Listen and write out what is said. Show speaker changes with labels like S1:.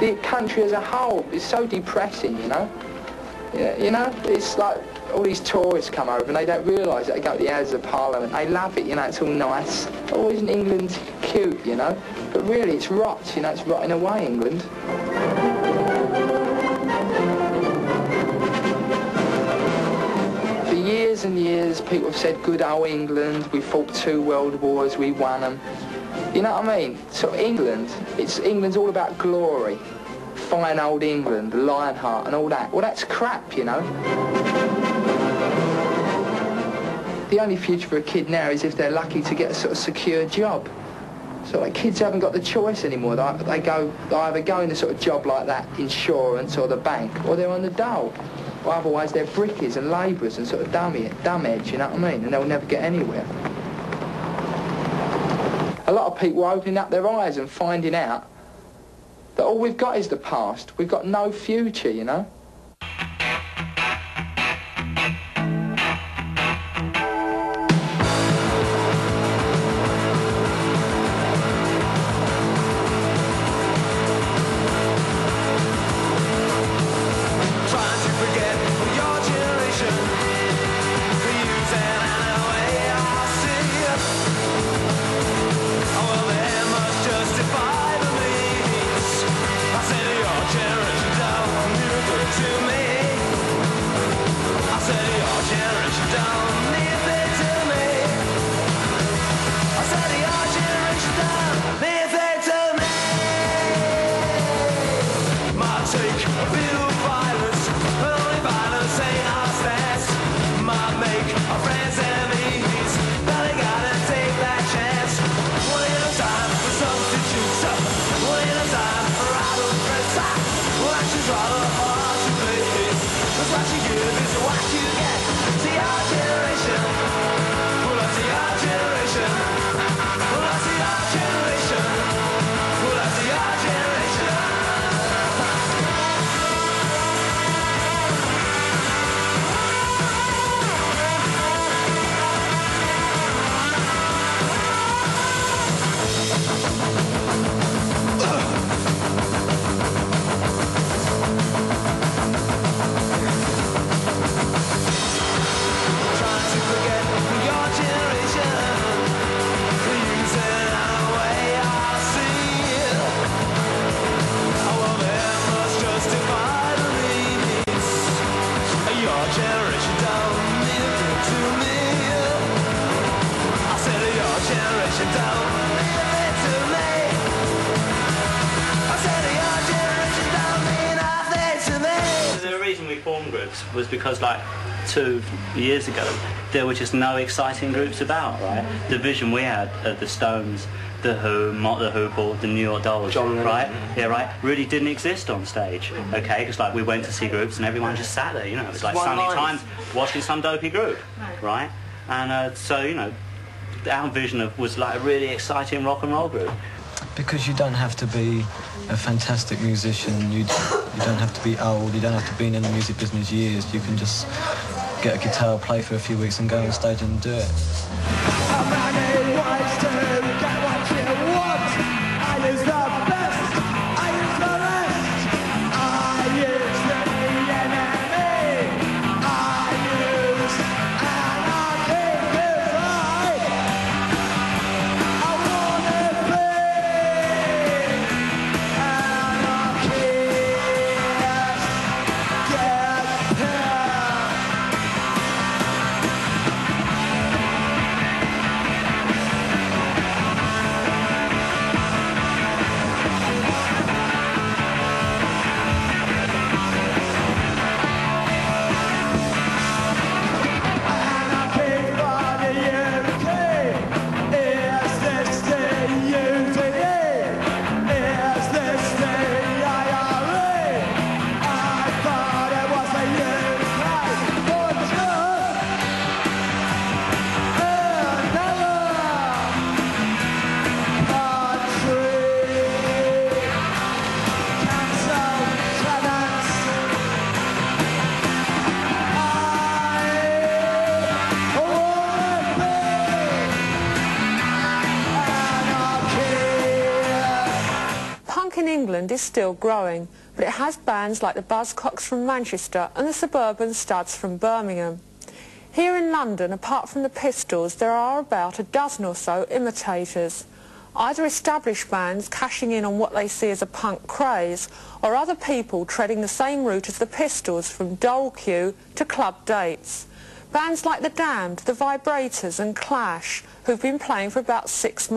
S1: the country as a whole is so depressing, you know. You know, it's like all these tourists come over and they don't realise that they go to the Houses of Parliament. They love it, you know, it's all nice. Oh, isn't England cute, you know? But really, it's rot, you know, it's rotting away, England. For years and years, people have said, good old England, we fought two world wars, we won them. You know what I mean? So England, it's England's all about glory. Fine old England, Lionheart and all that. Well, that's crap, you know. The only future for a kid now is if they're lucky to get a sort of secure job. So like kids haven't got the choice anymore. They, they go, they either go in a sort of job like that, insurance or the bank, or they're on the dole. Or otherwise they're brickies and labourers and sort of dummy, dumbheads, you know what I mean? And they'll never get anywhere a lot of people are opening up their eyes and finding out that all we've got is the past. We've got no future, you know.
S2: Was because like two years ago there were just no exciting groups about, right? The vision we had of the Stones, the Who, Mott the Hoople, the New York Dolls,
S3: John
S2: right? Yeah, right. Really didn't exist on stage, okay? Because like we went to see groups and everyone just sat there, you know. It was like
S3: One
S2: Sunday. Times watching some dopey group, right? And uh, so you know, our vision of was like a really exciting rock and roll group.
S4: Because you don't have to be a fantastic musician, you, you don't have to be old, you don't have to be in the music business years, you can just get a guitar, play for a few weeks and go on stage and do it.
S3: England is still growing, but it has bands like the Buzzcocks from Manchester and the Suburban Studs from Birmingham. Here in London, apart from the Pistols, there are about a dozen or so imitators. Either established bands cashing in on what they see as a punk craze, or other people treading the same route as the Pistols from Dole Queue to club dates. Bands like The Damned, The Vibrators and Clash, who've been playing for about six months.